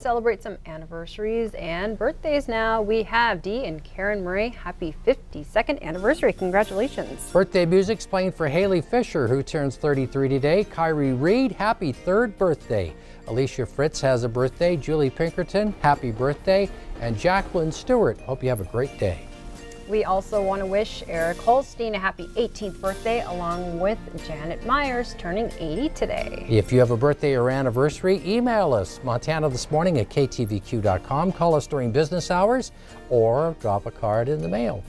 Celebrate some anniversaries and birthdays now. We have Dee and Karen Murray. Happy 52nd anniversary. Congratulations. Birthday music's playing for Haley Fisher, who turns 33 today. Kyrie Reed, happy third birthday. Alicia Fritz has a birthday. Julie Pinkerton, happy birthday. And Jacqueline Stewart, hope you have a great day. We also want to wish Eric Holstein a happy 18th birthday, along with Janet Myers turning 80 today. If you have a birthday or anniversary, email us Montana this morning at ktvq.com. Call us during business hours or drop a card in the mail.